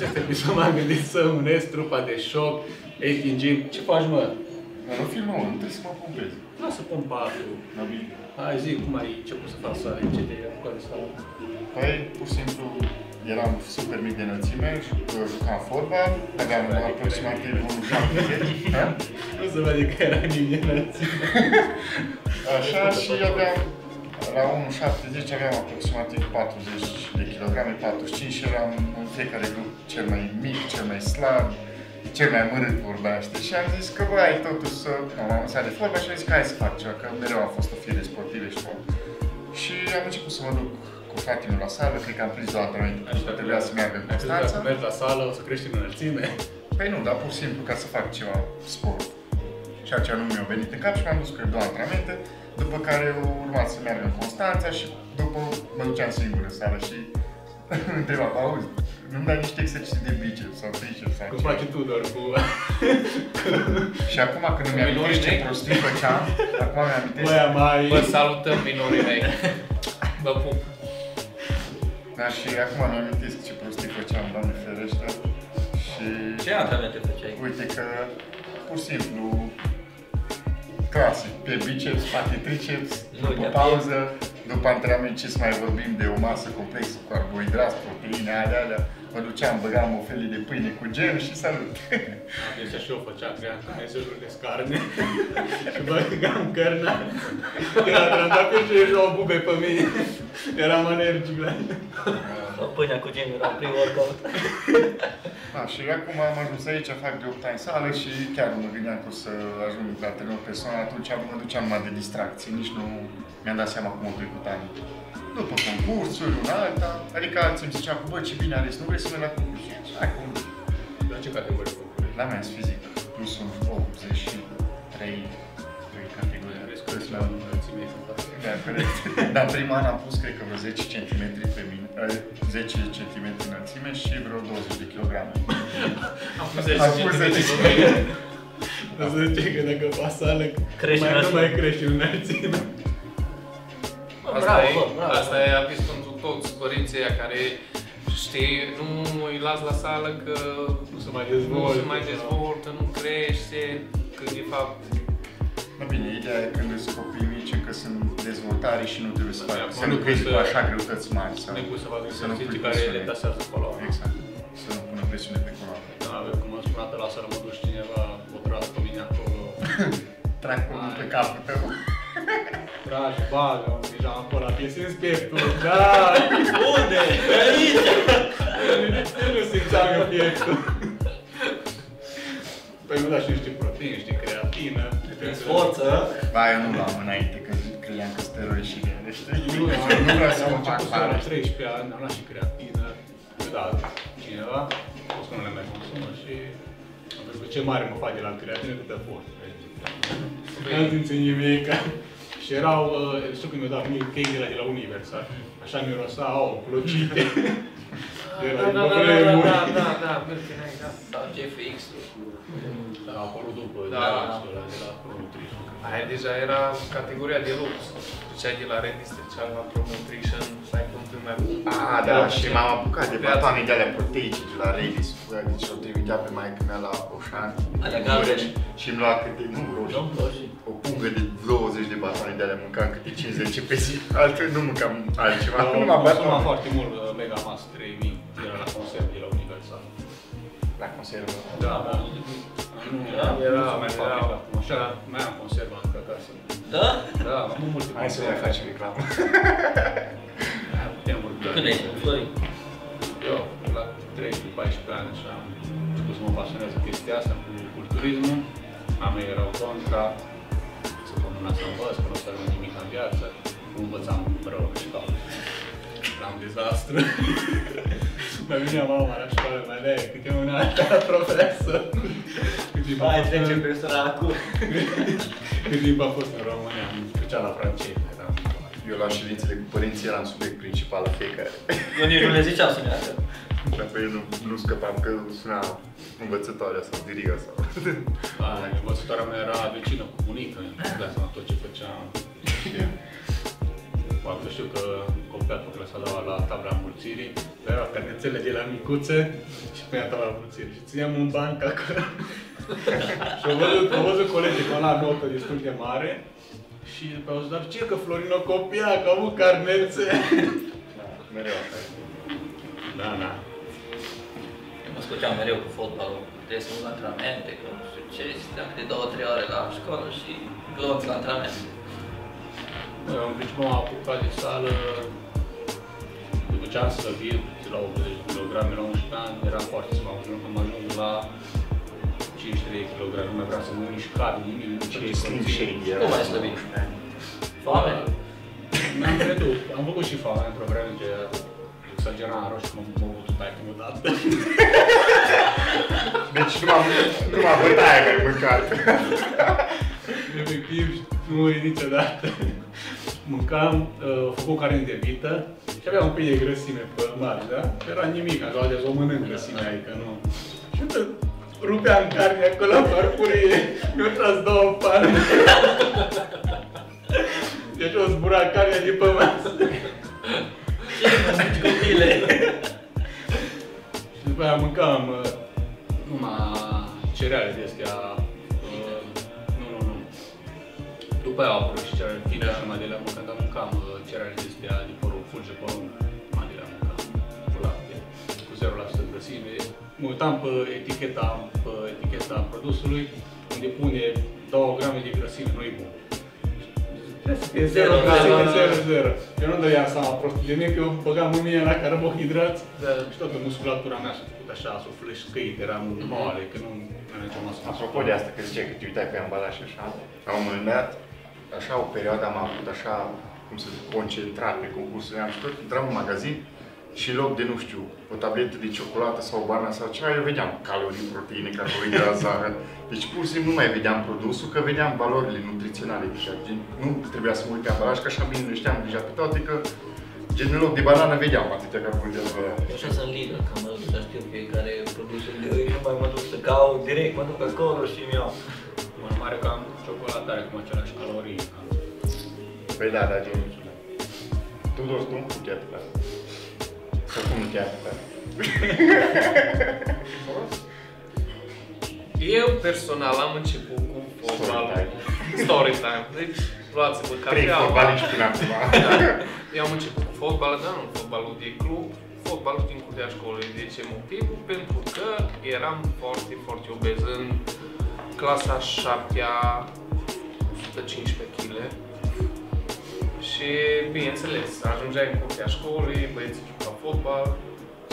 acest episod m-am gândit să unesc trupa de șoc, 18 Gym. Ce faci, mă? Nu filmă, nu trebuie să mă pompezi. Lasă pompatul. La bine. Hai zi, cum ai început să faci sală? Ce apucat de sală? Păi, pur și simplu, eram super mic de înălțime, jucam fotbal, aveam aproximativ 1,70, da? Nu se vede că era mic de înălțime. Așa și aveam, la 1,70 aveam aproximativ 40 de kilograme, 45 și eram în fiecare grup cel mai mic, cel mai slab, cel mai mărât vorba știi? Și am zis că bă, ai totuși să... Nu, m-am lăsat de fotbal și am zis că hai să fac ceva, că mereu am fost o fire sportive și tot. Și am început să mă duc cu fratele la sală, cred că am prins la antrenament, că trebuia să meargă în Ai crezut Constanța. dacă mergi la sală, o să crești în înălțime? Păi nu, dar pur și simplu ca să fac ceva sport. Ceea ce nu mi-a venit în cap și m-am dus cu două antrenamente, după care urma să meargă în Constanța și după mă duceam singur în sală și întreba, auzi, nu-mi dai niște exerciții de biceps sau triceps sau Cum ce?" face Tudor cu... Și acum când îmi amintesc ce mei? prostii făceam, acum îmi amintesc, Băia mai... Vă salutăm, minorii mei. Vă pup. da, și acum îmi amintesc ce prostii făceam, doamne ferește. Și Ce antrenamente făceai? uite că, pur și simplu, clasic, pe biceps, spate triceps, Nu, după de-a pauză, după antrenament ce să mai vorbim de o masă complexă cu carbohidrați, proteine, alea, alea, mă duceam, băgam o felie de pâine cu gem și salut. Deci și eu făceam, cream că mesajul de scarne și băgam cărna. Era trandafir și ieșeau bube pe mine. Eram energic la Sau pâinea cu gem era prin workout. Da, și acum am ajuns aici, fac de 8 ani sală și chiar nu mă gândeam că o să ajung la trenor personal, atunci mă duceam numai de distracție, nici nu mi-am dat seama cum o trecut ani. După concursuri, una alta, adică alții îmi ziceau, bă, ce bine ales, nu vrei să mergi la concurs? Și zic, Hai, cum? La ce categorie concurezi? La mea fizic, plus un 83 trei categorii. Crezi că Crezi la la înălțime e fantastic. Da, corect. Dar prima an am pus, cred că vreo 10 cm pe mine, eh, 10 cm înălțime și vreo 20 de kilograme. Am pus Am pus 10 cm. O să zice că dacă faci sală, Crești mai, în nu înălțime. mai crești în înălțime. Asta Bravo, e, bă, bravo. asta e avis pentru toți părinții ăia care știi, nu îi las la sală că Nu se mai nu dezvoltă. se mai dezvoltă, nu crește, că de fapt Da, bine, ideea e când sunt copii mici, că sunt dezvoltare și nu trebuie să Da, fac, acum să nu nu crezi trebuie cu să- așa greutăți mari. Sau, Ne pui să fac să nu pui exerciții care presiune. le tasează coloana. Exact. Să nu pună presiune pe coloană. Da, avem cum am spus la sală, mă duci cineva, o tras pe mine acolo. Trag cu pe capul tău. Tragi, bagă, am deja acolo, piesezi pieptul, da! Unde? Aici! Eu nu simțeam eu pieptul. Păi nu, dar și niște proteine, niște creatină. Prin forță. Ba, eu nu l-am înainte, că credeam că steroid și grele, știi? Nu, Nu vreau să am mă fac început să la mare. 13 ani, am luat și creatină. Da, cineva, a spus că nu le mai consumă și am văzut că ce mare mă fac de la creatină câtă fost. Nu simțit nimic. Și erau, uh, știu când mi-au dat mie chei de la, de la Universal. Așa mirosea, au, plocite. De la Da, da, da, da, vremuri. da, da, da, Birkenau, da. Sau GFX. Da, a apărut după, Da. de la Axel, de la Pro Nutrition. Aia deja era categoria de lux. Duceai de la Redis, trecea la Pro Nutrition, stai cum mai Ah, da, și m-am apucat de Viața. batoane de alea proteice de la Redis. Bă, Deci o trimitea pe maică mea la Oșan. Alea galbene. Și îmi lua câte, nu roșii, Nu, roșii. o pungă de 20 de batoane de alea, mâncam câte 50 pe zi. Altfel nu mâncam altceva. Eu Nu m-am consumam bătut. foarte mult uh, Mega Mass 3000, era la conserv de la Universal. La conservă. Da, da. Nu, Da? era, nu se mai era- fabrică acum. Așa, da. mai am conservă încă acasă. Da? Da, am multe Hai să mai facem reclamă. Da, putem vorbi. Când ești, Florin? Eu, la 13-14 ani, așa, am început să mă pasionează chestia asta cu culturismul. Am mei erau contra, să pun mâna să învăț, că nu o să rămân nimic în viață. Învățam rău mișcau. Era un dezastru. Mai venea mama la școală, mai lea, câte una alta profesor. Cât timp a Hai, fost trece în- pe săracul. Cât timp a fost în România, am făcea la franceză, era. Eu la ședințele cu părinții eram subiect principal la fiecare. Eu nici nu le ziceam să meargă. Dar pe eu nu, nu scăpam că suna învățătoarea sau diriga sau... Aia, învățătoarea mea era vecină cu bunica, îmi dea seama tot ce făceam. Poate știu că copilul copiat pe clasa a doua la tabla mulțirii, erau carnețele de la micuțe și pe tabla mulțirii și țineam un banc acolo. și au văzut, au văzut colegii că la notă destul de mare și după au zis, dar ce că Florin o copia, că au avut carnețe. Da, mereu așa e. Da, da. Eu mă scoteam mereu cu fotbalul. Trebuie să mă la antrenamente, că nu știu ce, stăteam de două, trei ore la școală și glonț la antrenamente. Eu, în principiu, m-am apucat de sală după ce am slăbit la 80 de kg la 11 ani, eram foarte slab. Am ajuns la 53 kg, nu mai vreau să mănânc nici carne, nimic, nici Slim conțin. shady era. Cum ai slăbit? Foame? Mi-am redus, am făcut și foame într-o vreme ce exagera în roșu, m-am m-am bătut taică odată. Deci numai, numai bătaie mi-ai mâncat. Efectiv, nu muri niciodată. Mâncam, uh, făcut carne de vită și avea un pic de grăsime pe mare, da? Era nimic, așa de o mănânc grăsimea, adică nu. Și uite, rupeam carne acolo în farfurie, mi-au tras două pane. Deci o zbura carnea de pe masă. Ce mănânci copile? Și după aia mâncam uh, numai cereale de astea. Uh, nu, nu, nu. După aia au apărut și cereale fine și mai de la mâncam, dar mâncam uh, cereale de astea de porumb, fulge porumb, mai de la mâncam, cu lapte, cu 0% grăsime. Mă uitam pe eticheta, pe eticheta produsului, unde pune 2 grame de grăsime, nu e bun. Trebuie să fie 0, Zero, grăsime, zero, 0, 0. Eu nu dădeam seama prostul de mine, că eu băgam în mine la carbohidrați Da. și toată musculatura mea s-a făcut așa, s-a flășcăit, eram moale, că nu mergeam asta. Apropo de asta, că ziceai că te uitai pe ambalaj și așa, la un moment dat, așa o perioadă am avut așa, cum să zic, concentrat pe concursul am și tot, intram în magazin și în loc de, nu știu, o tabletă de ciocolată sau banana sau ceva, eu vedeam calorii, proteine, carbohidrați, zahăr. Deci pur și simplu nu mai vedeam produsul, că vedeam valorile nutriționale deja. Gen, nu trebuia să mă uit pe ambalaj, că așa bine le știam deja pe toate, că gen în loc de banana vedeam atâtea carbohidrați. bă. Așa sunt Lidl, că mă duc să știu fiecare produsul de ei, nu mai mă duc să caut direct, mă duc acolo și îmi iau. Mă mare că am ciocolatare cu aceleași calorii. Păi da, da, gen. Tu doar tu nu te apucat. Sau cum nu te apucat? Eu personal am început cu fotbalul. Story Story time. Deci, luați-vă Trei cafea. fotbaliști până acum. Da. Eu am început cu fotbal, dar nu fotbalul de club, fotbalul din curtea școlii. De ce motivul? Pentru că eram foarte, foarte obez. În clasa 7 115 kg. Și, bineînțeles, ajungeai în curtea școlii, băieții jucau fotbal,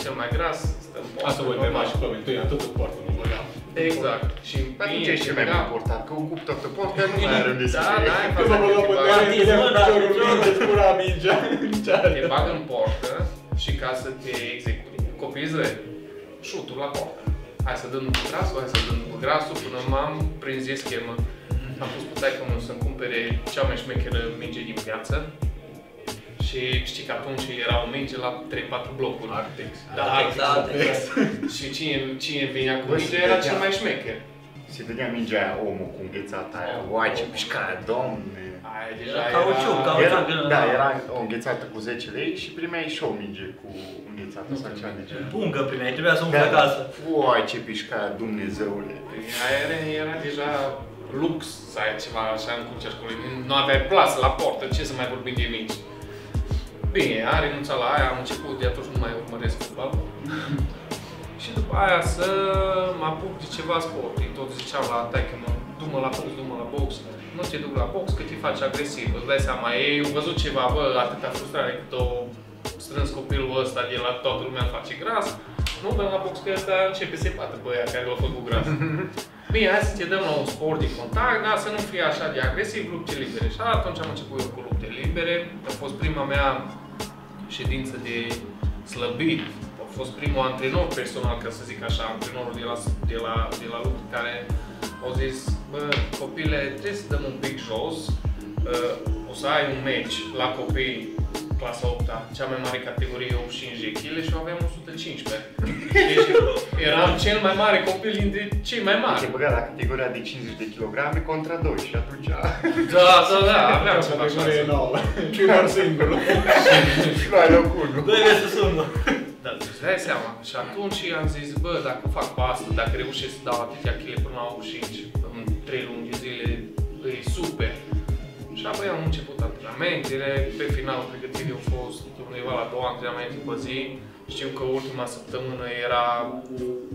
cel mai gras stă în poartă, Asta voi normal. întreba și pe mine, tu i-am tot în poartă, nu băgam. Exact. Și Atunci ești cel mai era- important, că ocup toată porta, nu mai are unde să Da, fie. da, e Când mă băgam pe faza teren, vedeam mâna, piciorul piciorul. minge, spura mingea în te ceară. bag în portă și ca să te execute. Copiii zile, șutul la portă. Hai să dăm cu grasul, hai să dăm cu grasul, până m-am prins de schemă. Am pus pe taică meu să-mi cumpere cea mai șmecheră minge din piață. Și știi că atunci era o minge la 3-4 blocuri. Artex. Da, Artex, Artex. Și cine, cine vinea cu Bă, minge se era vedea. cel mai șmecher. Se vedea mingea aia, omul cu înghețata aia, uai ce mișcare, domne! Aia deja Era cauciuc, era... cauciuc. Era, că- da, era o înghețată cu 10 lei și primeai și o minge cu înghețată sau ceva de genul. Pungă primeai, trebuia să umfle Da, acasă. uai ce pișcare, Dumnezeule! Aia era, era deja lux să ai ceva așa în curtea școlii. Nu aveai plasă la portă, ce să mai vorbim de mici. Bine, am renunțat la aia, am început, de atunci nu mai urmăresc fotbal. și după aia să mă apuc de ceva sport. Ei tot ziceau la taică mă, du-mă la box, du-mă la box. Nu te duc la box că te faci agresiv, îți dai seama, ei au văzut ceva, bă, atâta frustrare cât o strâns copilul ăsta de la toată lumea îl face gras. Nu dăm la box că ăsta începe să-i bată băia care l-a făcut gras. Bine, hai să te dăm la un sport de contact, dar să nu fie așa de agresiv, lupte libere. Și atunci am început eu cu lupte libere. A fost prima mea ședință de slăbit. A fost primul antrenor personal, ca să zic așa, antrenorul de la, de la, de la lupte care au zis, bă, copile, trebuie să dăm un pic jos, uh, o să ai un meci la copii clasa 8 -a. Cea mai mare categorie 85 de kg și eu aveam 115. Deci eram cel mai mare copil dintre cei mai mari. Te băga la categoria de 50 de kilograme contra 2 și atunci Da, da, da, aveam ceva Categorie șanse. nouă. Primar singur. luai locul unu. Doi versus unu. Da, îți dai seama. Și atunci am zis, bă, dacă fac pe asta, dacă reușesc să dau atâtea kg până la 85 în 3 luni de zile, e super. Și apoi am început antrenamentele, pe final pregătirii au fost undeva la două antrenamente pe zi. Știu că ultima săptămână era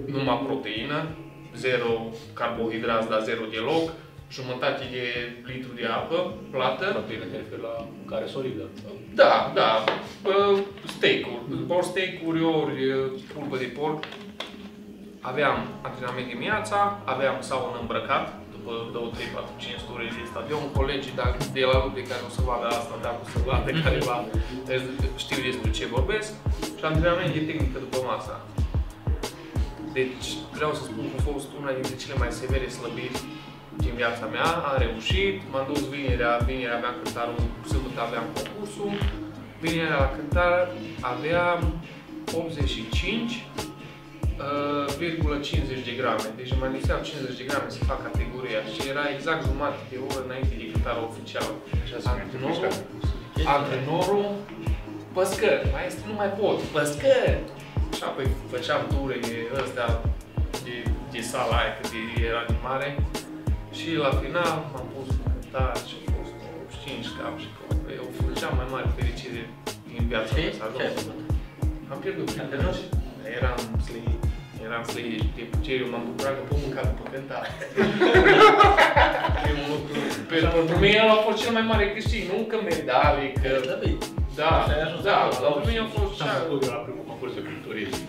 numai proteină, zero carbohidrați, dar zero deloc, jumătate de litru de apă plată. Proteină te referi la mâncare solidă. Da, da, bă, steak-uri, ori steak-uri, ori uh, pulpă de porc. Aveam antrenament dimineața, aveam saună îmbrăcat, după 2, 3, 4, 5 ture de stadion. Colegii dacă, de la de care o să vadă asta, dacă o să vadă careva, deci știu despre ce vorbesc. Și antrenament de tehnică după masa. Deci vreau să spun că a fost una dintre cele mai severe slăbiri din viața mea, am reușit, m-am dus vinerea, vinerea aveam cântarul, sâmbătă aveam concursul, vinerea la cântar aveam 85 uh, 50 de grame, deci mai lipseau 50 de grame să fac categoria și era exact jumătate de oră înainte de cântarul oficial. Antrenorul, antrenorul, păscăr, mai este nu mai pot, păscăr! Și apoi făceam ture de ăstea, de, de sala aia, cât de era de mare. Și la final m-am pus cu cântar și a fost 85 cap și că eu a fost cea mai mare fericire din viața Ce? mea să Ce ai ajung. făcut? Am pierdut Am prietenul și eram slăi, eram slăi de ce eu m-am bucurat că pot mânca după cântar. Primul lucru. Pe- Pentru mine el a fost cel mai mare câștig, nu că medalii, că... Ai slăbit. Da, Așa ai ajuns da, acolo, la pentru mine a fost Ce am cea... făcut eu la primul concurs de culturism?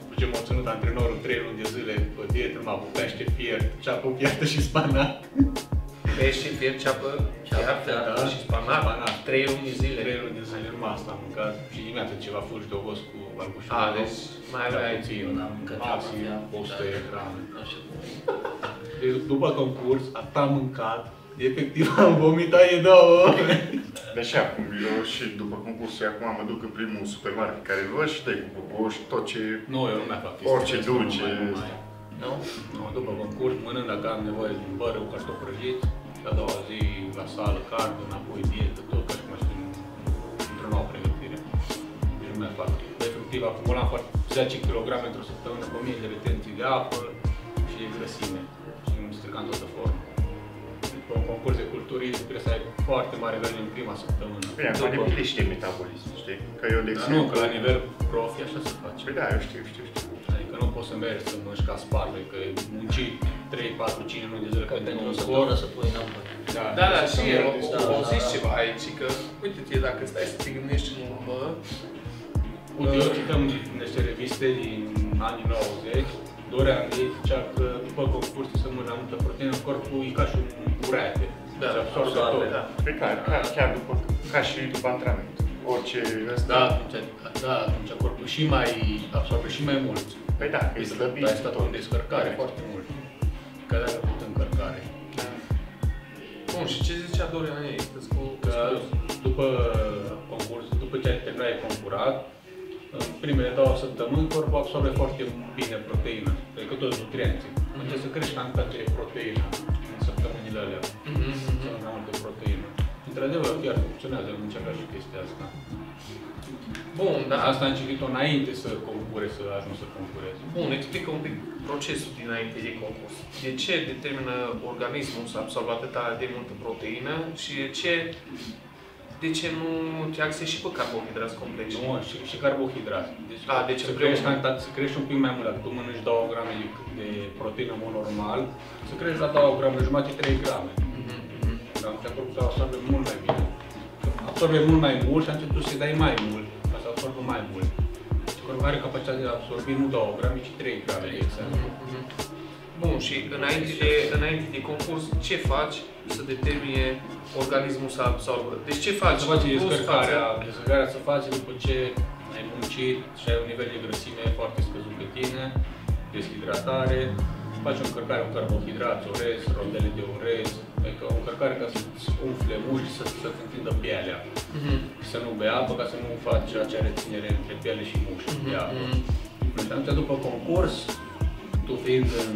După ce m-a ținut antrenorul 3 luni de zile pe dietă, m-a avut pește fiert, ceapă fiartă și spanat. Pește, fiert, ceapă, Ceapă, ceapă da. și spanat. Spanat. Trei luni de zile. 3 luni de zile, numai asta am mâncat. Și dimineața ceva fulgi de ovos cu balbușul. A, deci mai Prea aveai puțin, Eu n-am mâncat ceapă, maxim fiam, 100 da. de grame. Nu știu. Deci după concurs, atât am mâncat, efectiv am vomitat e două ore. Deși acum, eu și după concursul acum mă duc în primul supermarket care îl văd și dai cu bubuș, tot ce... Nu, eu nu mai fac chestia Orice asta, dulce. Nu, mai, nu, mai. Nu? nu, după concurs, mănânc dacă am nevoie de un bără cu cartofi prăjiți, și a doua zi la sală, card, înapoi dietă, tot ca și cum aș fi într-o nouă pregătire. Deci nu mai fac. Efectiv, acumulam foarte 10 kg într-o săptămână pe mine de retenții de apă și de grăsime. Și îmi stricam toată forma. După un concurs de culturism trebuie să ai foarte mare vreme în prima săptămână. Bine, acum depinde și de metabolism, știi? Că eu, de Dar nu, exemplu... că la nivel profi așa se face. Păi da, eu știu, știu, știu. Adică nu poți să mergi să mănânci ca sparle, că munci 3, 4, 5 luni de zile Că pentru pentru un o sport. săptămână să pui înapoi. Da, da, și el Da, a da, zis da. ceva aici, că uite-te, dacă stai să te gândești în urmă, Uite, eu cităm niște reviste din anii 90, Dorea Andrei zicea că după concurs să mănâncă multă proteină, corpul e ca și un urete. Da, se absorbe absorbe, tot. da. Pe care, ca, chiar după, ca și după antrenament. Orice ăsta... Da, atunci, da, atunci corpul și mai absorbe și mai mult. Păi da, că e slăbit. Ai stat în descărcare foarte mult. Că de făcut încărcare. Bun, și ce zicea Dorian ei? Că-s cu Că după concurs, după ce ai terminat de concurat, în primele două săptămâni corpul absorbe foarte bine proteină, adică toți nutrienții. Începe să crești cantitatea de proteină în săptămânile alea. Mhm, Să mhm. mai multă proteină. Într-adevăr, chiar funcționează, am încercat și chestia asta. Bun, da. Asta a început-o înainte să concure, să ajung să concurez. Bun, explică un pic procesul dinainte de concurs. De ce determină organismul să absorbe atâta de multă proteină și de ce, de ce nu te axezi și pe carbohidrați complexi? Nu, și, și carbohidrați. Deci, A, deci să împreună. crești, cantitate, să crești un pic mai mult. Dacă tu mănânci 2 grame de, de proteină în mod normal, să crești la 2 grame, jumătate 3 grame. Mhm, mhm. Dar atunci corpul să absorbe mult mai bine. Absorbe mult mai mult și atunci tu să dai mai mult, ca să absorbe mai mult. Și corpul are capacitatea de a absorbi nu 2 grame, ci 3 grame, de exemplu. Mhm. Bun, și înainte de, înainte de concurs, ce faci să determine organismul să absorbă? Deci ce faci? Să faci Plus descărcarea, față- descărcarea să faci după ce ai muncit și ai un nivel de grăsime foarte scăzut pe tine, deshidratare, faci o încărcare cu carbohidrați, orez, rondele de orez, adică o încărcare ca să-ți umfle mușchi, să, să întindă pielea. Mhm. Și să nu bea apă ca să nu faci acea reținere între piele și mușchi de apă. Mhm. Și atunci, după concurs, tu fiind în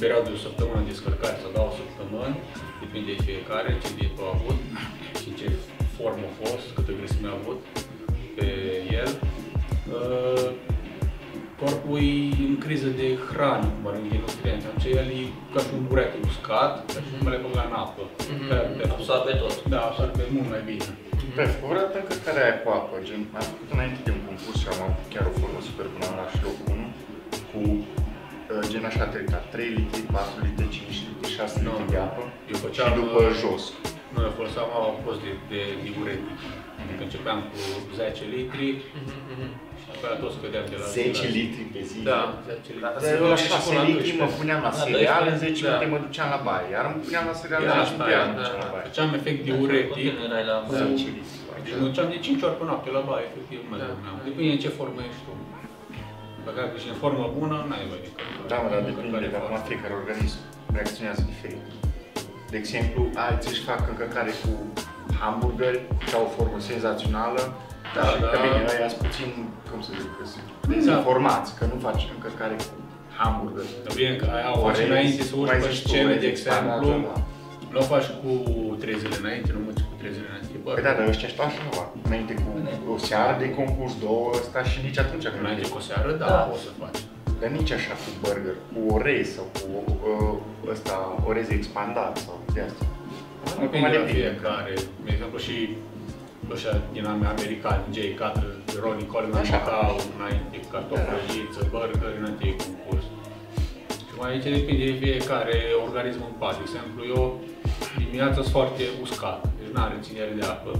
perioada de o săptămână de descărcare sau două săptămâni, depinde de fiecare, ce dietă a avut și în ce formă a fost, câtă grăsime a avut pe el, uh, corpul e în criză de hrană, cum ar veni, de nutrienți. Atunci el e ca și un burete uscat, ca și cum le băga în apă. Mhm. Pe- pe- Absorbe tot. Da, absorbe mult mai bine. Pe vreodată încărcarea aia cu apă, gen, am făcut înainte de un concurs și am avut chiar o formă super bună la și locul 1, cu uh, gen așa treptat, 3 litri, 4 litri, 5 litri, 6 Nu, litri de apă eu și făceam, după uh, jos. Noi o foloseam au fost de, de diuretic. Adică începeam cu 10 litri Mhm, mhm. și apoi tot scădeam de la 10 litri pe zi. Da. 10 litri. Da, Dar se eu la duce și 6 până la litri mă 12. puneam la La cereal, în 12, 10 da. minute mă duceam la baie, iar mă puneam la cereal Da, la 10 asta minute, e, iar mă da, duceam la da. baie. Făceam efect diuretic. Continuu erai la... 10 litri. Deci mă duceam de 5 ori pe noapte la baie, efectiv, mai Da. dormeam. Depinde în ce formă ești tu. Dacă ești în formă bună, n-ai mai de Da, mă, dar depinde, de acum fiecare organism reacționează diferit. De exemplu, alții își fac încărcare cu hamburgeri, și au o formă senzațională, Da, dar da. că bine, ăia sunt puțin, cum să zic, că sunt Da. dezinformați, că nu faci încărcare cu hamburgeri. Dar bine că ai au Orez, înainte să urci mai pe zici tu, scene, orez de expandat, exemplu, da. nu o faci cu 3 zile înainte, nu măci cu 3 zile înainte. Bă, Păi da, dar ăștia stau așa ceva, înainte cu o seară de concurs, două, ăsta și nici atunci când înainte cu o seară, da, Da. poți să faci. Dar nici așa cu burger, cu orez sau cu uh, ăsta, orez expandat sau de asta. Depinde de fiecare. De exemplu și ăștia din ame- americani, Jay Cutler, Ronnie Coleman, Așa. mâncau înainte cartofăliță, burger, înainte de concurs. Și mai aici depinde de fiecare organism în parte. De exemplu, eu dimineața sunt foarte uscat, deci n-are ținere de apă.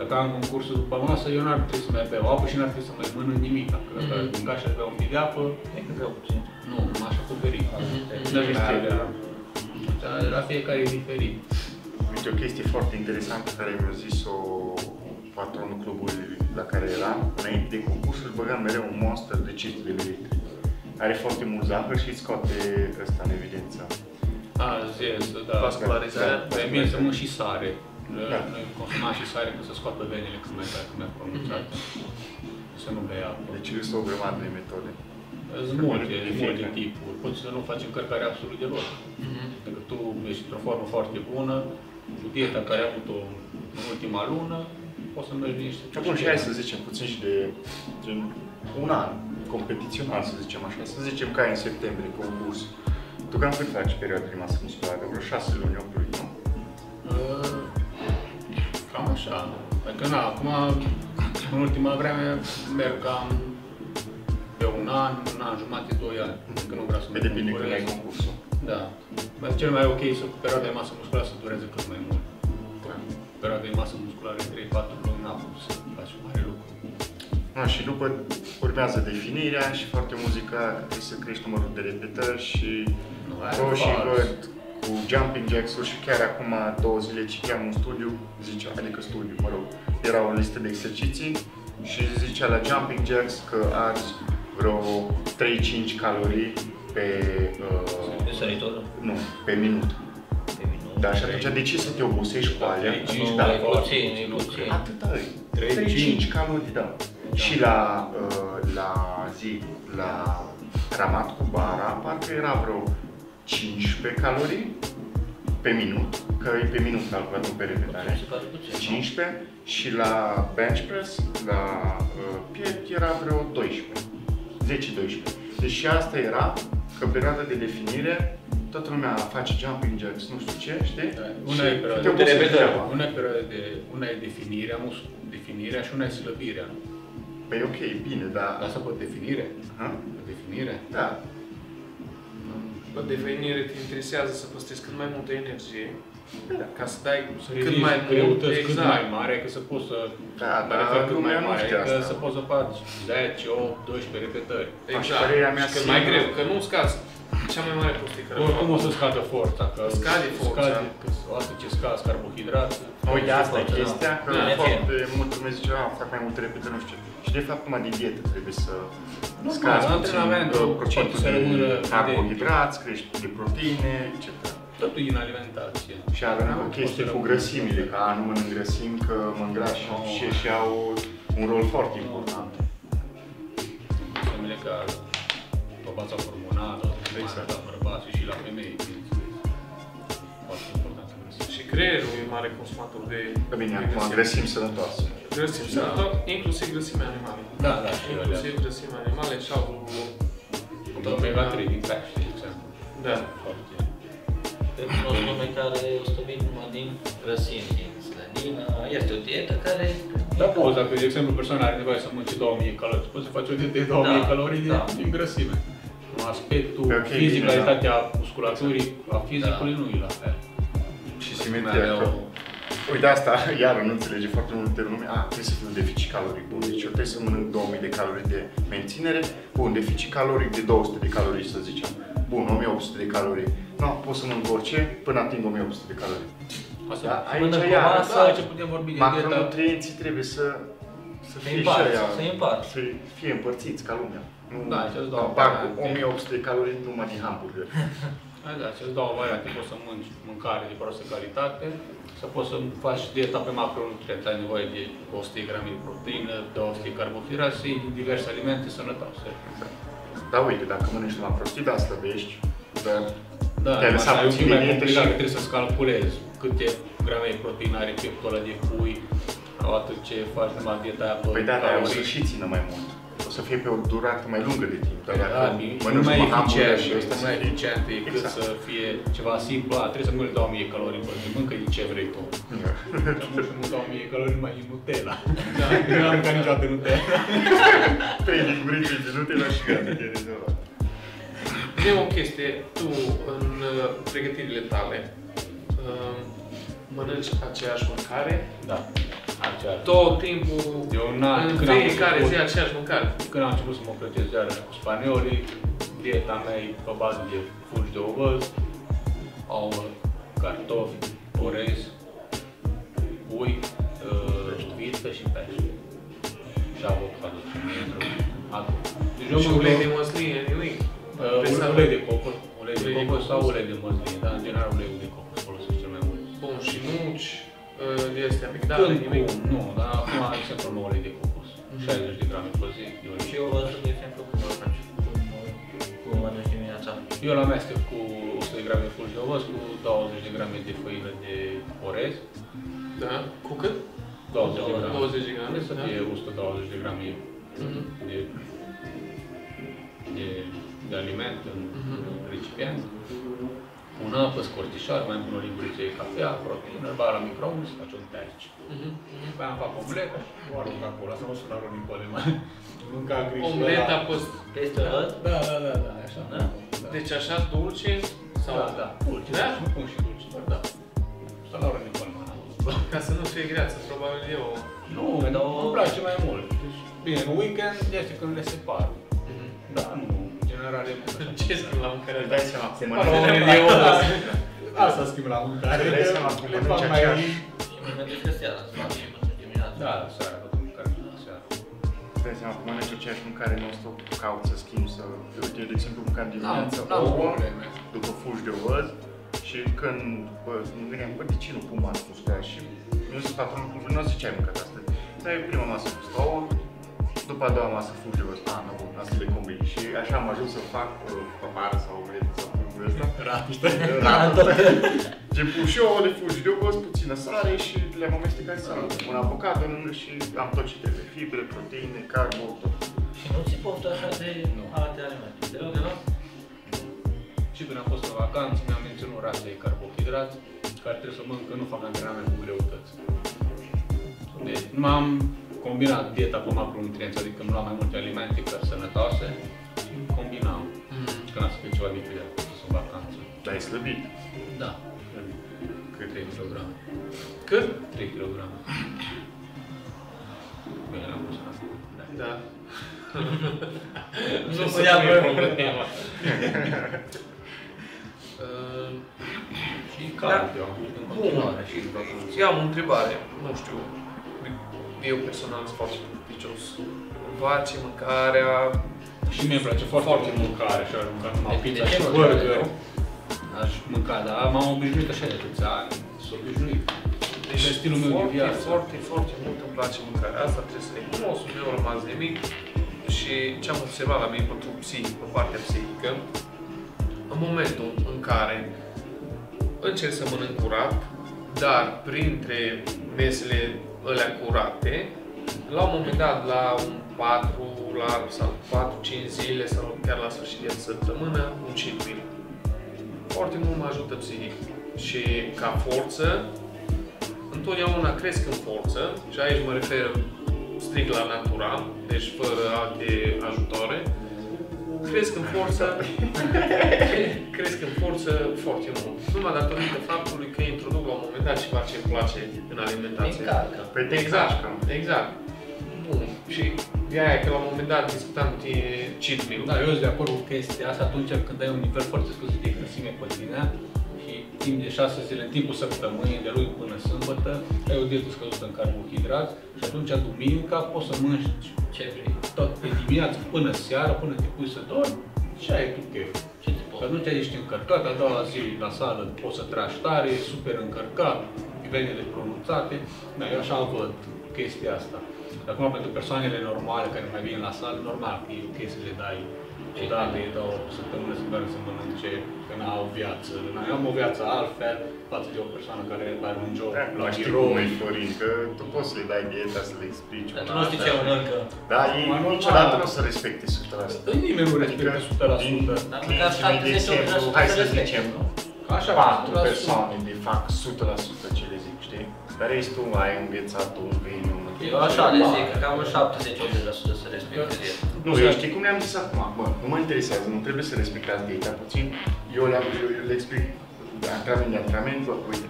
Dacă am concursul după masă, eu n-ar trebui să mai beau apă și n-ar trebui să mai mănânc nimic. Dacă Mhm. mm-hmm. mânca și aș bea un pic de apă, E că vreau puțin. nu, m-aș acoperi. Mhm. Deci n-aș mai avea. Deci, La fiecare e diferit. Uite, o chestie foarte interesantă care mi-a zis-o patronul clubului la care eram, înainte de concurs, îl băgam mereu un monster de 500 de litri. Are foarte mult zahăr și îți scoate ăsta în evidență. A, zis, da. Vascularizarea. Pe mine să mă și sare. Da. Noi consumam și sare ca să scoată venele cât mai tare, cât mai pronunțate. Să nu bea apă. Deci sunt o grămadă de metode. Sunt multe, De multe fiecare. tipuri. Poți să nu faci încărcare absolut deloc. Mhm. Dacă tu ești într-o formă foarte bună, cu dieta care ai avut-o în ultima lună, poți să mergi niște... Și acum și hai să zicem puțin și de gen, un an competițional, să zicem așa. Să zicem că ai în septembrie concurs. Tu cam cât faci perioada de masă musculară? Vreo 6 luni, 8 luni, nu? Uh, Cam așa. Adică na, acum, în ultima vreme, merg cam pe un an, un an jumate, doi ani. Că nu vreau să Pe mă depinde când ai concurez. concursul. Da. Dar cel mai ok să perioada de masă musculară să dureze cât mai mult. Perioada de masă musculară 3-4 luni n-am putut să faci mare lucru. Da, și după urmează definirea și foarte muzica, trebuie să crești numărul de repetări și Nu, aia tot e și fals. Văd cu jumping jacks-uri și chiar acum două zile citeam un studiu, zicea, adică studiu, mă rog, era o listă de exerciții și zicea la jumping jacks că arzi vreo 3-5 calorii pe, uh, Pe săritorul. nu, pe minut. Pe minut. Da, și atunci de ce să te obosești cu alea? Trei, cinci, Nu, da, e puțin, e puțin. Atâta e. Trei, 3-5 calorii, da. Și la, uh, la zi, la ramat cu bara, parcă era vreo 15 calorii pe minut, că e pe minut calculat nu pe repetare. Se pare puțin. 15 și la bench press, la uh, piept, era vreo 12. 10-12. Deci și asta era că perioada de definire, toată lumea face jumping jacks, nu știu ce, știi? Da, Și una e perioada te de obosești repetare. treaba. Una e perioada de, una e definirea, mus, definirea și una e slăbirea. Păi ok, bine, dar... Lasă pe definire. Ha? Pe definire. Da, Pe definire te interesează să păstrezi cât mai multă energie, ca să dai Să cât ridici mai mult, greutăți cât exact. mai mare, că să poți să Da, mă dar refer cât lumea mai nu mare, știe că asta. să poți să faci 10, 8, 12 repetări. Așa, părerea mea și cât mai singură- greu, că nu scazi cea mai mare prostie care Oricum o să scadă forța, că Scade forța. Scade, că odată ce scazi carbohidratul, Uite, asta e chestia, că Da, foarte multă lume zice, a, fac mai mult repede, nu știu. Și de fapt numai de dietă trebuie să Nu, scazi mă, puțin antrenamentul uh, procentul poate să rămână de carbohidrați, crești de proteine, etc. totul e în alimentație. Și avem o Poți chestie să cu rămână- grăsimile, că a, nu mănânc grăsimi, că mă îngraș Oh. și și au un rol foarte important. Semnele ca tobața hormonală, exact. la bărbați și la femei. bineînțeles. Foarte important să găsim. Și creierul e mare consumator de Că bine, de acum grăsimi. grăsimi sănătoase. Grăsimi, Da. da. inclusiv grăsime animale. Da, da, și alea. Inclusiv grăsime animale și au Cum omega 3 din pește, de exemplu. Da. Foarte. Cunosc lume care o stăvit numai din grăsimi, din slănină. Este o dietă care... Da, poți, dacă, de exemplu, persoana are nevoie să mănânce 2000 calorii, poți să faci o dietă de 2000 Da, calorii din, da. din grăsime. Aspectul Pe ok, fizic, bine, da. calitatea musculaturii, a fizicului nu e la fel. Și Mai simetria avea că... o- Uite asta, iar nu înțelege foarte multe lume. A, trebuie să fiu deficit caloric. Bun, deci eu trebuie să mănânc 2000 de calorii de menținere. Bun, deficit caloric de 200 de calorii, să zicem. Bun, 1800 de calorii. Nu, pot să mănânc orice până ating 1800 de calorii. Asta, Da, aici Mănânc o iar, masă, da, ce putem vorbi de dieta, macronutrienții trebuie să, să Să fie și împarți, aia, să împarți. să fie împărțiți ca lumea. Nu, Da, și îți dau da, bag variante. 1800 de calorii numai din hamburger. Hai, da, ți-ți dau o variante, poți să mănânci mâncare de proastă calitate, să poți să faci dieta pe macronutrienți, ai nevoie de 100 grame de proteină, 200 de carbohidrați și din diverse alimente sănătoase. Dar uite, dacă mănânci numai prostii, da, slăbești, dar Da, Te-ai numai lăsat că e un puțin pic mai de dietă complicat, și- că trebuie să-ți calculezi câte grame de proteină are pieptul ăla de pui, sau atât ce faci numai dieta aia pe Păi da, dar o să calorii. și țină mai mult. O să fie pe o durată mai lungă de timp. Dar dacă Da, e mănânci mai numai hamburger eficient, și ăsta este mai eficient decât Exact. să fie ceva simplu, a, trebuie să mănânci 2000 calorii pe zi, mâncă din ce vrei tu. Nu să mănânc 2000 calorii mai din Nutella. Da, nu am mâncat niciodată Nutella. Trei lingurițe de Nutella și gata, e rezolvat. Zi o chestie, tu în uh, pregătirile tale uh, mănânci aceeași mâncare, Da, aceeași. tot timpul, Eu n-am- în când am fiecare început- zi aceeași mâncare. Când am început să mă plătesc iarăși cu spaniolii, dieta mea e pe bază de fulgi de ovăz, ouă, cartofi, orez, pui, uh, vită și pește. Și avocado și mintru. Atât. Deci eu Și mănânc ulei două- de măsline, nimic. Uh, Presat. ulei de cocos, ulei de Ulei de cocos sau cocos. ulei de măsline, dar în general uleiul de cocos folosesc cel mai mult. Bun, și nuci, uh, de astea, amigdale, Când nimic. cu, nu, dar acum, de exemplu, nu ulei de cocos. 60 de grame pe zi, de ulei Și de eu cocos. văd, de exemplu, cum mănânci, cum, cum mănânci dimineața. Eu l amestec cu 100 de grame de fulgi de ovăz, cu 20 de grame de făină de orez, Da? Cu cât? 20 de grame. 20 de grame, Trebuie să da. fie 120 de grame Mhm. de, de, de aliment în Mhm. recipient. Un apă, scorțișoară, mai pun o linguriță de cafea, proteină, ba la microunzi, faci un terci. Mhm. După aia îmi fac omletă și o arunc acolo, asta nu sună rău din pole, mai mânca grijă. Omleta poți... Peste o dată? Da, da, da, da, așa. Da? da. Deci așa dulce sau... Da, da, dulce, Da? nu pun și dulce, dar da. Să la ora Nicol Mana. Ca să nu fie greață, probabil eu. Nu, Păi, dar îmi place mai mult. Deci, bine, în weekend este când le separ. Mhm. Da, nu, în general e mult așa. Ce schimb la mâncare? Îți dai seama cum Separă mănânci, omul de de ouă. ouă. Asta schimb la mâncare. Îți dai seama cum le mănânci fac mai... aceeași. Și mă gândesc că seara, să fac și mănânci dimineața. Da, seara, că mâncare seara. Îți dai seama cum mănânci aceeași mâncare non-stop, caut să schimb, să... Uite, eu, de exemplu, mâncam dimineața N-am ouă, probleme. după fulgi de ovăz și când bă, mă gândeam, bă, de ce nu pun masă uscat? Și eu sunt patronul cu nu zice ce ai mâncat astăzi. Dar e prima masă cu ouă, după a doua masă fulgi de ovăz. Ah, nu, bun, asta le combin. Și așa am ajuns să fac uh, papară sau omletă sau lucrul ăsta. Rapiște. Gen pun și ouă de fulgi de ovăz, puțină sare și le-am amestecat să un avocado lângă și am tot ce trebuie. Fibre, proteine, carbo, tot. Și nu ți poftă așa de Nu. alte alimente. Deloc, deloc? Și când am fost în vacanță, mi-am menționat raze de carbohidrați, care trebuie să mănânc, că nu fac antrenament cu greutăți. Deci, m-am combinat dieta cu macronutrienți, adică îmi luam mai multe alimente care sănătoase și combinam. Mhm. Când am să fie ceva lichid acolo, să sunt în vacanță. Dar ai slăbit. Da. Cred 3 kg. Cât? 3 kg. Bine, l-am pus asta. Da. Da. Nu se punea pune pe problema. Uh, Și cardio, în continuare și Eu am o întrebare, nu știu, eu personal sunt foarte picios. Face mâncarea, Și mie îmi place foarte, Foarte mult mâncare și aș mânca numai De- pizza de ce și nu burger. crezi? Aș mânca, dar m-am obișnuit așa de atâția ani. S-a obișnuit. deci Este stilul meu de foarte, viață. foarte, foarte mult îmi place mâncarea asta, trebuie să recunosc, eu am rămas de mic și ce am observat la mine pentru psihic, pe partea psihică, în momentul în care încerc să mănânc curat, dar printre mesele alea curate, la un moment dat, la un 4 la, sau 4-5 zile sau chiar la sfârșit de săptămână, un cheat meal. Foarte mult mă ajută psihic. Și ca forță, întotdeauna cresc în forță și aici mă refer strict la natura, deci fără alte ajutoare. Cresc în forță, cresc în forță foarte mult. Numai datorită faptului că introduc la un moment dat ceva ce îmi place în alimentație. Încarcă. Păi te Exact, exașcă. exact. Bun. Și de aia că la un moment dat discutam de cheat meal. Da, eu sunt de acord cu chestia asta atunci când ai un nivel foarte scăzut de grăsime pe tine și timp de 6 zile, în timpul săptămânii, de luni până sâmbătă, ai o dietă scăzută în carbohidrați și atunci duminica poți să mănânci Ce vrei? tot pe dimineață până seara, până te pui să dormi și ai tu chef. Ce ți Că pot? atunci ești încărcat, a doua zi la sală poți să tragi tare, e super încărcat, venele pronunțate. Da, eu așa văd chestia asta. Acum, pentru persoanele normale care mai vin la sală, normal că e ok să le dai o dată, îi dau o săptămână să meargă să mănânce, că n-au viață. Eu am o viață altfel față de o persoană care are un job Da, la nu știu birou. cum e Florin, că tu poți să-i dai dieta, să le explici. Dar tu nu știi ce mănâncă. Da, ei Mai normal. niciodată nu o să respecte 100%. Păi nimeni nu respectă 100%. Dar măcar Clienții mei, de 70-80% exemplu, hai să respecte. zicem, Așa, 4 100%. persoane de fac 100% ce le zic, știi? Dar restul ai învățat un vin, un... Eu așa le zic, că cam un 70-80% să respecte dieta. Nu, eu știi cum le-am zis acum, bă, nu mă interesează, nu trebuie să respectați dieta puțin. Eu le, eu, eu le explic de antrenament de antrenament, bă, uite,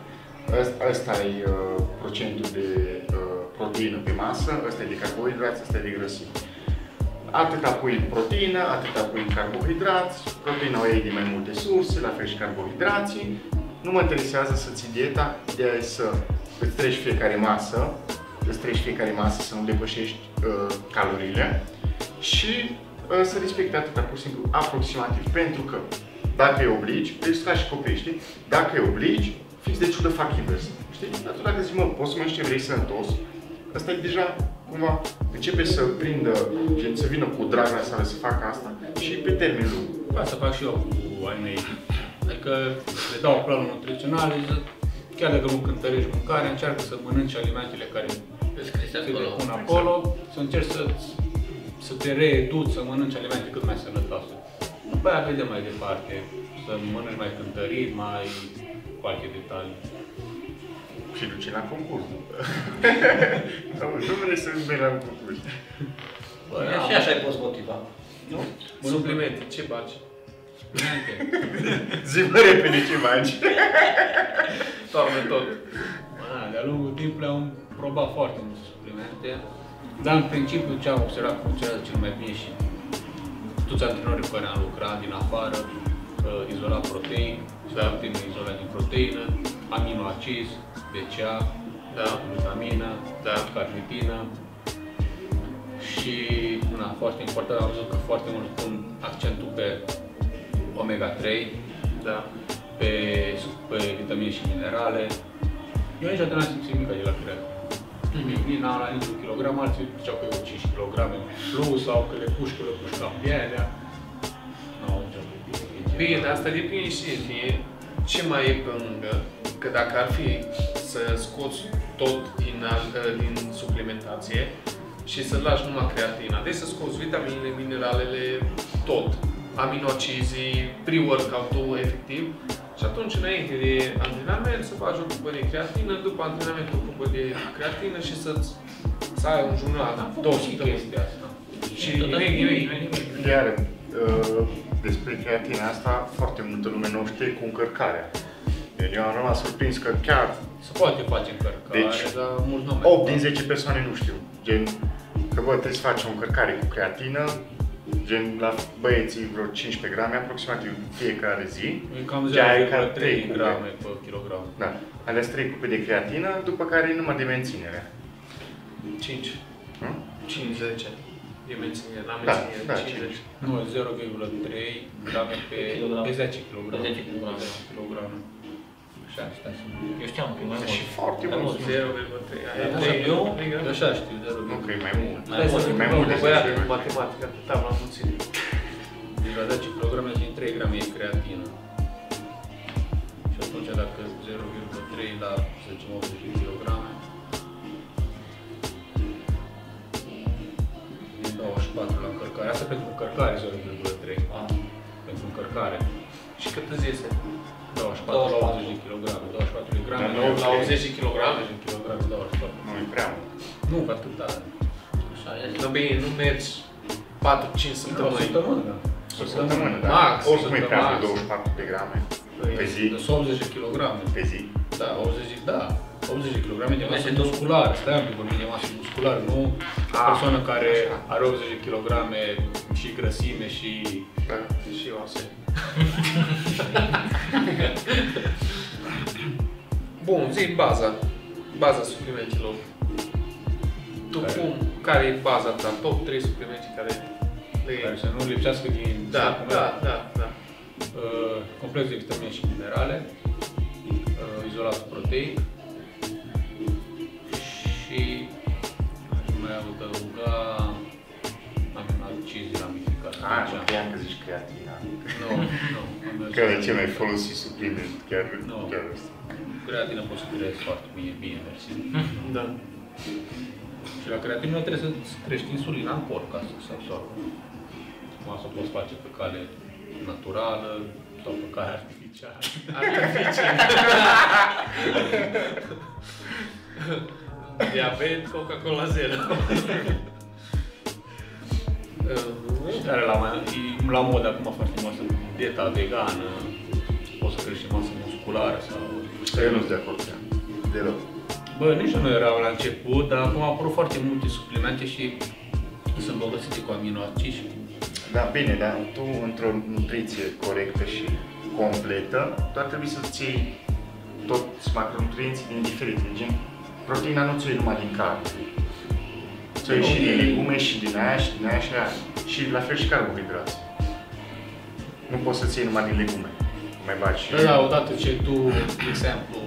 ăsta, ăsta e uh, procentul de uh, proteină pe masă, ăsta e de carbohidrați, ăsta e de grăsimi. Atâta pui proteină, atâta pui carbohidrați, proteina o iei din mai multe surse, la fel și carbohidrații. Nu mă interesează să ții dieta, ideea e să îți treci fiecare masă, îți treci fiecare masă să nu depășești uh, calorile și uh, să respecti atâta pur și simplu aproximativ. Pentru că dacă îi obligi, deci ca și copii, știi? Dacă îi obligi, fix de ciudă fac invers. Știi? Dar tu dacă zici, mă, poți să mănânci ce vrei sănătos, ăsta e deja cumva începe să prindă, gen, să vină cu drag la sală să facă asta și pe termen lung. Asta fac și eu cu ai mei. Adică le dau planul nutrițional, le zic, chiar dacă nu cântărești mâncarea, încearcă să mănânci alimentele care Îți scris se acolo. depun acolo, să încerci să, să te reeduci, să mănânci alimente cât mai sănătoase. După aia vedem mai departe, să mănânci mai cântărit, mai cu alte detalii. Și duce la concurs. nu vrei să mergi la un concurs. Bă, Și așa ai poți motiva. Nu? Suplimente, ce bagi? Suplimente. Zi-mă repede ce faci. Toarnă tot. Da, de-a lungul timpului am probat foarte multe suplimente, dar în principiu ce am observat că funcționează cel mai bine și toți antrenorii cu care am lucrat din afară, uh, izolat proteic, Da. da. izolat din proteină, aminoacizi, BCA, Da. vitamină, Da. carnitină și una foarte important, am văzut că foarte mult pun accentul pe omega-3, Da. pe, pe vitamine și minerale. Eu nici n-am simțit nimic de la creier. Nimic, nici n-am la niciun kilogram, alții ziceau că eu 5 kg plus sau că le pușcă, le pușcă pielea. Nu au nicio chestie. Bine, dar asta depinde și de ce mai e pe lângă. Că dacă ar fi să scoți tot din, al- din suplimentație și să lași numai creatina, deci să scoți vitaminele, mineralele, tot, aminoacizii, pre-workout-ul efectiv, și atunci înainte de antrenament să faci o cupă de creatină, după antrenament o cupă de creatină și să-ți să ai un jurnal, Am două făcut și săptămâni. chestia asta. Și nimic, nimic, nimic. Iar uh, despre creatina asta, foarte multă lume nu știe cu încărcarea. Deci eu am rămas surprins că chiar Se poate face încărcare, Deci, dar mulți nu 8 din 10 persoane nu știu. Gen, că bă, trebuie să faci o încărcare cu creatină, Gen la băieții vreo 15 grame aproximativ fiecare zi. E cam Ce ai ca 0,3 trei cupe. grame pe kilogram. Da. Ales 3 cupe de creatină, după care numai de menținere. 5. Nu? 50. E menținere, la Da, menținere. da, 50. Nu, 0,3 grame pe, Kilogram. pe 10 kg. Pe 10 kilograme. Kilograme. Așa, asta sunt. Eu știam că e mai mult. Și foarte Mai mult. 0,3. Aia Mai e mult. trei- Eu? trei grame. De așa știu, 0,3. Nu că e mai mult. Mai Hai să mult, fim mai mai mult mult de băiat 10 în grame. matematică, tabla mulțimii. Deci la 10 kg din 3 grame e creatină. Și atunci dacă 0,3 la, să zicem, 80 de kg, din 24 la încărcare. Asta pentru încărcare 0,3. Ah, Pentru încărcare. Și cât îți iese? 24 la 80 de kg, 24 de grame. Dar nu, nu, La 80 de kilograme? 80 de kg, 24. Nu e prea mult. Nu, pe atât are. așa este. Nu bine, nu mergi 4-5 O săptămâni. săptămână, da. O săptămână, da. Max, Oricum e prea max. mult 24 de grame pe zi. Deci 80 de kg. Pe zi. Da, 80 de, da. 80 de kg de masă Este tot- musculară. Stai un pic, vorbim de masă musculară, nu o Ah, persoană care așa. are 80 de kg și grăsime și... Da. Și eu asta e. Bun, zi baza. Baza suplimentelor. Tu Care? cum? Care e baza ta? Top 3 suplimente care le care să nu lipsească din Da, sacul meu. da, da, da. Uh, complex de vitamine și minerale, uh, izolat proteic și aș mai adăuga aminoacizi ramificați. Ah, nu cream că zici creatina. Nu, nu. am Care e mers- cel mai folosit supliment, chiar, Nu. chiar ăsta. Creatina poți să creezi foarte bine, bine, mersi. Da. Și la creatină trebuie să crești insulina în corp ca să se absorbă. Acum asta o poți face pe cale naturală sau pe cale artificială. Artificial. Diabet, Coca-Cola zero. Uh, Și care la, mai, e la mod acum foarte frumoasă dieta vegană, poți să crești masă musculară sau... Eu nu sunt de acord cu ea. Deloc. Bă, nici eu nu eram la început, dar acum au apărut foarte multe suplimente și sunt îmbogățite cu aminoacizi. Da, bine, dar tu într-o nutriție corectă și completă, tu ar trebui să-ți iei toți macronutrienții din diferite, gen proteina nu ți numai din carne. Ți iei și din legume, și din aia, și din aia, și aia. Și la fel și carbohidrați. Nu poți să-ți iei numai din legume. Mai bagi și... Da, da, odată ce tu, de exemplu,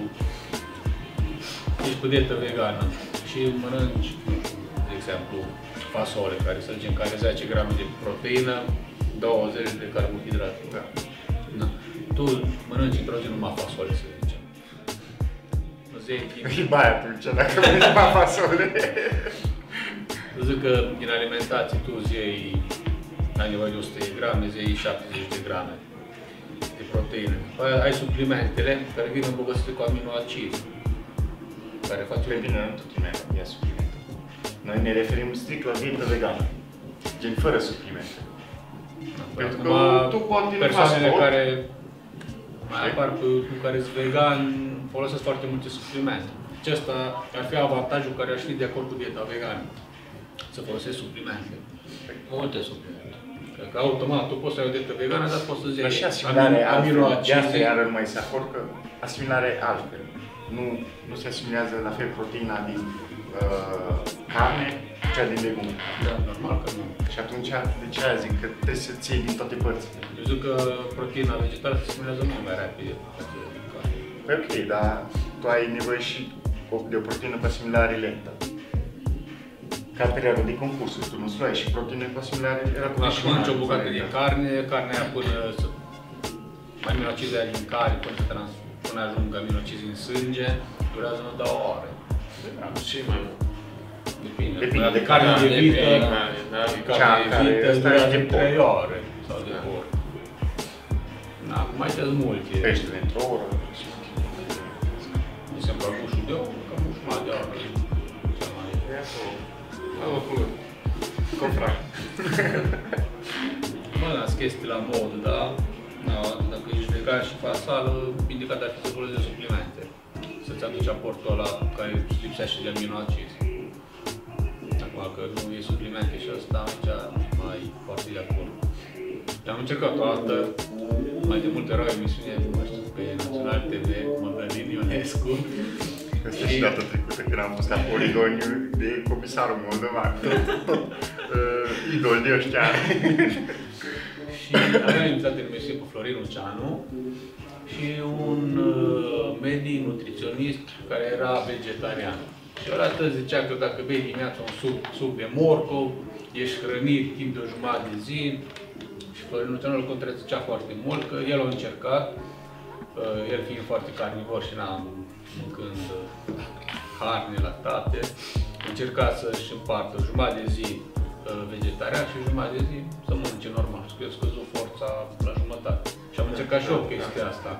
ești pe dietă vegană și mănânci, nu știu, de exemplu, fasole, care să zicem, care 10 grame de proteină, 20 de carbohidrate. Da. Da. Tu mănânci într-o zi numai fasole, să zicem. Îți iei din, E bai atunci, dacă vrei numai fasole. Zic că din alimentație tu îți iei, ai nevoie de 100 de grame, îți iei 70 de grame de proteină. După aia ai suplimentele care vin îmbogățite cu aminoacizi, care face Pe bine, nu tot lumea ia suplimente. Noi ne referim strict la dietă vegană. Gen fără suplimente. Pentru că tu poate nu persoanele faci sport. care mai apar pe cu care sunt vegan folosesc foarte multe suplimente. Și ăsta ar fi avantajul care aș fi de acord cu dieta vegană. Să folosesc suplimente. Multe suplimente. Cred că automat tu poți să ai o dietă vegană, dar poți să-ți Dar iei și asimilare altfel. De asta aminoacizi. iară nu mai se acord că asimilare altfel. Nu, nu se asimilează la fel proteina din uh, carne, cea din legume. Da, normal că nu. Și atunci, de ce aia zic că trebuie să ții din toate părțile? Eu zic că proteina vegetală se asimilează mult mai rapid față de carne. Păi ok, dar tu ai nevoie și o- de o proteină cu asimilare lentă. Ca perioadă de concursul, tu nu ai și proteină cu asimilare Dacă rapidă și mănânci o bucată lentă. de carne, carnea aia până să aminoacizi aia din care până, să trans, până ajung aminoacizi în sânge, durează nu două ore. Și mai mult. Depinde. Depinde de de carne carne, de de vită, pe- Care, da? de Cea carne de care vită ăsta e durează de de porc. 3 ore sau de Da. porc. Na, acum mai sunt multe. Peștele într-o oră. De exemplu, abușul de ouă, că abușul mai de oră. Cea mai... E acolo. Acolo cu Confra. Bă, da, sunt chestii la modă, da? Da, dacă ești vegan și faci sală, indicat ar fi să folosești suplimente. Să-ți aduci aportul ăla care îți lipsește de aminoacizi. Acum că nu e suplimente și ăsta, aici mai foarte de acord. Am încercat o dată, mai de multe erau emisiune, nu știu, pe Național TV, cu Mădălin Ionescu. Asta și data trecută când am fost la Poligoniu de comisarul Moldovan. Tot, tot uh, idol de ăștia. Și aveam invitat în emisiune pe Florin Luceanu și un uh, medic nutriționist care era vegetarian. Și odată zicea că dacă bei dimineața un suc, suc de morcov, ești hrănit timp de o jumătate de zi. Și Florin Luceanu îl contrazicea foarte mult, că el a încercat, uh, el fiind foarte carnivor și n-am mâncând uh, carne, lactate, încerca să-și împartă jumătate de zi uh, vegetarian și jumătate de zi să mănânce normal. Și că eu scăzut forța la jumătate. Și am încercat și eu chestia asta.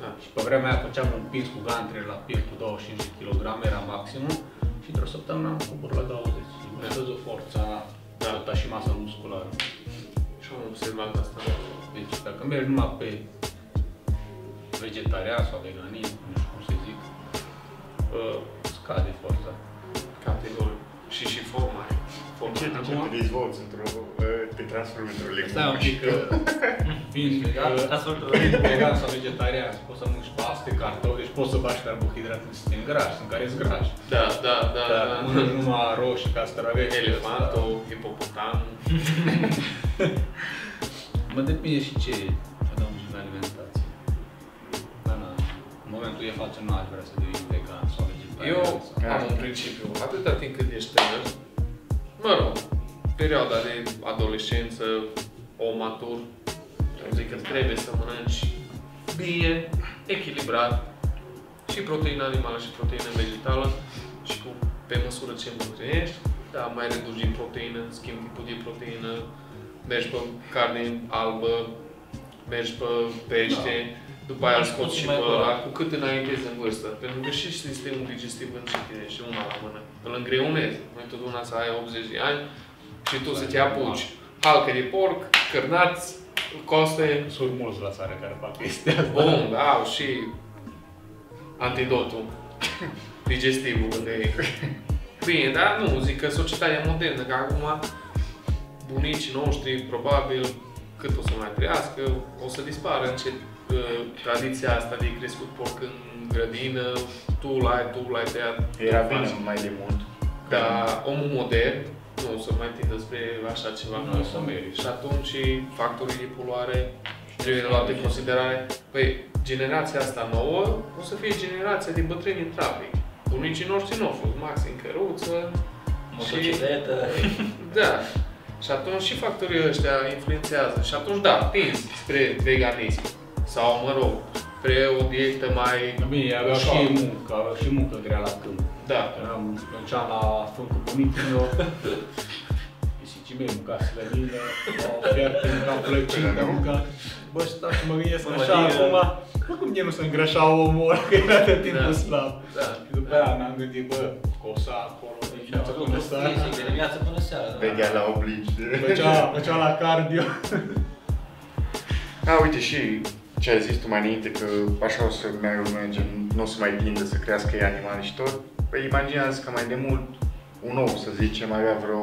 Da. Și pe vremea aia făceam un pins cu gantre la piept cu 25 kg, era maximum. Și într-o săptămână am coborât la 20. Și mi-a scăzut forța, Da. da. și masa musculară. Și am observat asta. Deci dacă mergi numai pe vegetarian sau veganism, nu știu cum să zic, uh, scade forța. Categoric. Și și forma. Forma. Ce de ce Acum, te dezvolți într-o, uh, te transformi într-o Stai un pic, legumă. că fiind Gata, uh, transportul. fiind vegan sau vegetarian, poți să mănânci paste, cartofi, deci poți să bași carbohidrate în sistem grași, în care sunt grași. Da, da, da, Dar da. mănânci numai roșii, castraveți, Elefantul, hipopotamul. Mă depinde și ce adăugi în alimentație. Da, na, în momentul de față nu aș vrea să devin vegan sau vegetarian. Eu sau- am un principiu, atâta timp cât ești tânăr, mă rog, perioada de adolescență, o matur, eu zic că trebuie să mănânci bine, echilibrat, și proteină animală și proteină vegetală și cu, pe măsură ce îmbătrânești, da, mai reduci din proteină, schimbi tipul de proteină, mergi pe carne albă, mergi pe pește, după aia Mai scoți puțin și mai pe curat. ăla, cu cât înaintezi în vârstă. Pentru că și sistemul digestiv încetine și una la mână. Îl îngreunezi. Nu e totdeauna să ai 80 de ani și tu să te apuci halcă de porc, cârnați, coste, Sunt mulți la țară care fac chestia asta. bun, da, au și antidotul digestivul de ei. Bine, dar nu, zic că societatea modernă, că acum bunicii noștri, probabil, cât o să mai trăiască, o să dispară încet uh, tradiția asta de crescut porc în grădină, tu l-ai, tu l-ai tăiat. Era tu bine faci. mai de mult. Dar omul modern nu o să mai tindă spre așa ceva. Nu o să meriți. Și atunci factorii de poluare trebuie luate în considerare. Păi, generația asta nouă o să fie generația de bătrâni în trafic. Bunicii noștri nu au fost maxim căruță. Motocicletă. Da. Și atunci și factorii ăștia influențează. Și atunci, da, tins spre veganism. Sau, mă rog, spre o dietă mai Bine, aveau ușoară. și muncă, aveau și muncă grea la câmp. Da. Eram, mergeam la fân cu bunicul meu, pisicii mei mânca slănină, au fierte, mânca plăcintă, mânca... Bă, stau și mă gândesc așa Mămăligă. acum, bă, cum de nu se îngrășa omul ăla, că era tot timpul Da. slab. Da. Și după aia mi-am gândit, bă, cosa acolo, Și am dimineața făcut până un seara. fizic de dimineață până seara. da. Veghea la obligi. Făcea, făcea la cardio. A, uite și ce ai zis tu mai înainte, că așa o să meargă merge, nu o să mai tindă să crească ei animale și tot. Păi imaginează că mai de mult un ou, să zicem, avea vreo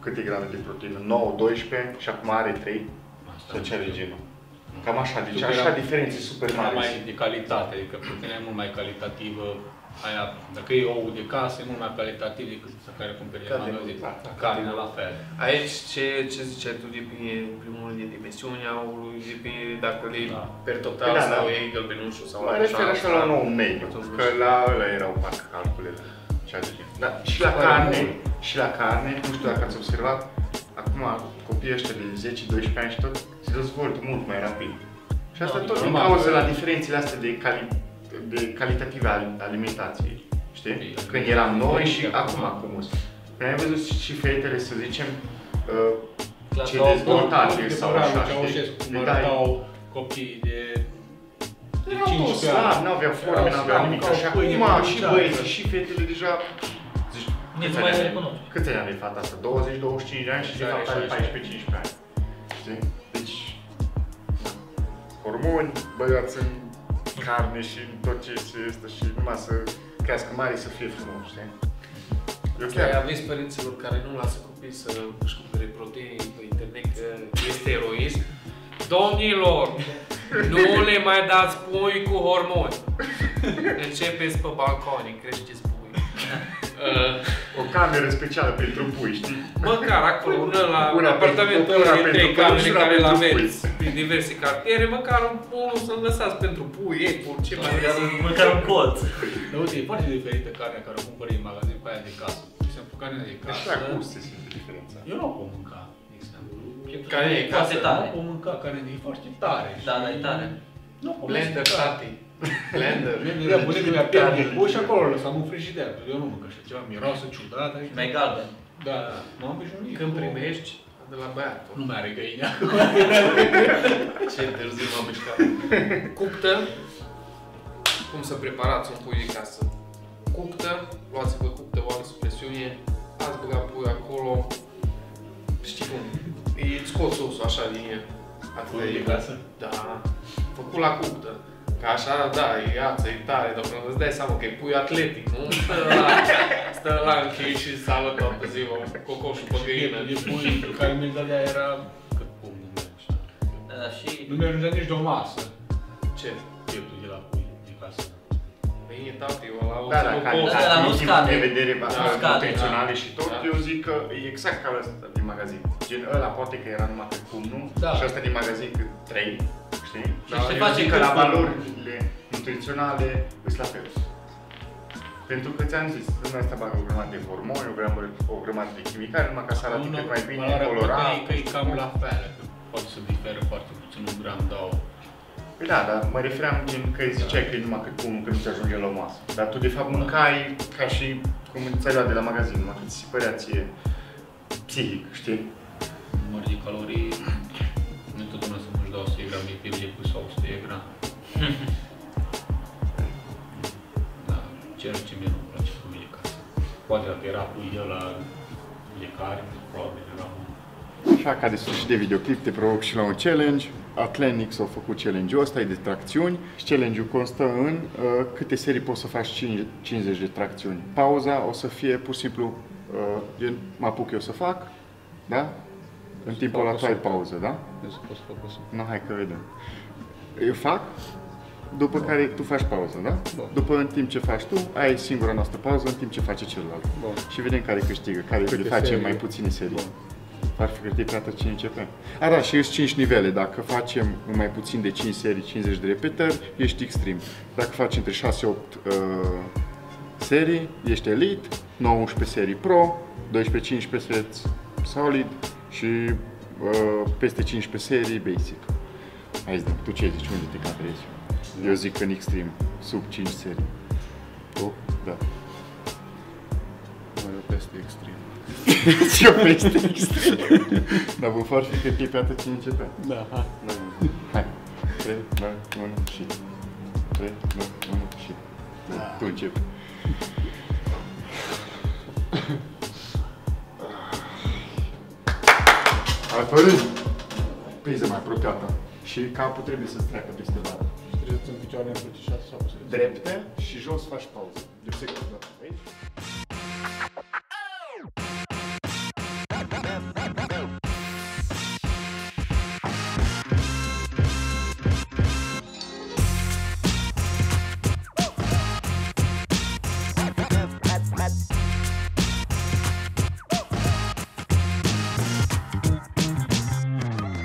câte grame de proteină? 9, 12 și acum are 3 sau ce are genul. Cam așa, deci Super, așa era- diferențe super Era mari. mai de calitate, adică proteina e mult mai calitativă. Aia, dacă e ou de casă, e mult mai calitativ decât să care cumperi de Da, de- magazin. da, da. Carne la fel. Aici ce, ce ziceai tu depinde în primul rând de dimensiunea oului, depinde dacă e Da. per total Păi da, sau da. e gălbenușul sau Mă refer așa la un ou mediu, Atunci, că la ăla erau parcă calculele. Cea de gen. Da, și la Pare carne, mult. și la carne, nu știu dacă ați observat, acum copiii ăștia de 10-12 ani și tot se dezvoltă mult mai rapid. Și asta Da, tot din normal. cauza la diferențele astea de, cali, de calitative al alimentației. Știi? Copii, Când eram noi și diferite acum acum. cum sunt. Când ai văzut și fetele, să zicem, uh, Clasa ce opt, dezvoltate de sau programul așa, Ceaușescu, știi? cum Le dai- arătau copiii de, de Erau toți 15 slabi, ani. n-aveau forme, Erau n-aveau slabi, nimic. mâncau Și pâine acum cu și ceapă. băieții și fetele deja... Zici, Nici câți nu mai ani le are? recunosc. Câți ani are fata asta? 20-25 de ani și de Are fapt are 16. 14-15 ani. Știi? Deci... Hormoni băgați în carne și în tot ce este asta și numai să crească mare să fie frumos, știi? Eu Chiar chiar... aveți părinților care nu lasă copiii să își cumpere proteine pe internet, că este eroism. Domnilor, nu le mai dați pui cu hormoni. Începeți pe balcone, creșteți pui. Uh, O cameră specială pentru pui, știi? măcar acolo, un la Una apartamentul pentru- una ăla de pentru trei pui camere și una care l pentru aveți pui. prin diverse cartiere, măcar un unul să-l lăsați pentru pui, epuri, ce mai vreți. Măcar un colț. Dar uite, e foarte diferită carnea care o cumpări în magazin cu aia de casă. De exemplu, carnea de casă. Așa, cum se simte diferența? Eu nu o pot mânca, de exemplu. Carnea de Foarte casă. tare. Nu pot mânca carne de e foarte tare. Da, dar e tare. Nu pot Blender, mânca. tati. Blender. Ia, bunica mi-a pierd de pui și acolo lăsam în frigider. Eu nu mănânc așa ceva, miroasă ciudat. Adică... Mai galben. Da, da, m-am obișnuit. Când primești de la băiatul. Nu mai are găini Ce târziu m-am mișcat. Cuptă. Cum să preparați un pui de casă? Cuptă, luați-vă cuptă, oameni sub presiune, ați băgat pui acolo. Știi cum? Îi scoți sosul așa din el. Atât Pui de e. casă? Da. Făcut la cuptă. Ca așa, da, e ață, e tare, dar când îți dai seama că e pui atletic, nu? Stă la, stă la închei și sală toată ziua, cocoșul pe găină. De pui care mi-l dădea era cât pumnul meu, așa. Da, dar și... Nu mi-ajungea nici de o masă. Ce? Pieptul de la pui de casă. Bine, tati, eu la Da, da, ca post. Da, la din muscade. punct de vedere Da, da, nutriționale da. și tot, Da. eu zic că e exact ca ăsta din magazin. Gen ăla poate că era numai cât pumnul Da. și ăsta din magazin cât 3, știi? Da, și eu face zic că că la pumnul. valorile nutriționale îs la fel. Pentru că ți-am zis, lumea asta bagă o grămadă de hormoni, o grămadă, o grămadă de chimicale, numai ca să arate cât mai bine, valoarea colorat. proteică e cam la fel, că poate să diferă foarte puțin un gram, două. Păi da, dar mă refeream gen că ziceai că e numai cât pumnul că nu ți ajunge la o masă. Dar tu de fapt mâncai ca și cum ți-ai luat de la magazin, numai că ți se părea ție psihic, știi? Număr de calorii, nu întotdeauna să nu-și dau 100 gram de pil de pui sau 100 de gram. Da, ceea ce mie nu-mi place cu mine casă. Poate dacă era pui de la de care, probabil era un Așa ca de sfârșit de videoclip te provoc și la un challenge. Atlanix a făcut challenge-ul ăsta, e de tracțiuni. Și challenge-ul constă în uh, câte serii poți să faci 5 50 de tracțiuni. Pauza o să fie pur și simplu, uh, gen, mă apuc eu să fac, da? În timpul ăla tu ai pauză, da? Eu să pot să fac o să... Nu, hai că vedem. Eu fac, după care tu faci pauză, da? Bun. După în timp ce faci tu, ai singura noastră pauză în timp ce face celălalt. Bun. Și vedem care câștigă, care Câte le face serii? mai puține serii. Bun. Ar fi cât creată cine începe. A, da, și sunt 5 nivele. Dacă facem în mai puțin de 5 serii, 50 de repetări, ești extrem. Dacă faci între 6-8 uh, serii, ești elite, 9-11 serii pro, 12-15 sets solid și uh, peste 15 serii basic. Hai zi, tu ce zici? Unde te cadrezi? Eu zic că în extrem, sub 5 serii. Tu? Da. Mă rog, peste extrem. Eu peste extrem. Dar bun, foarte fi că e pe atât cine începe. Da, hai. Da, Hai. 3, 2, 1 și. 3, 2, 1 și. Da. Tu începi. apărând priza mai apropiată și capul trebuie să-ți treacă peste dată. Și trebuie să-ți în picioare încrucișate sau Drepte și jos faci pauză. De secundă. Aici.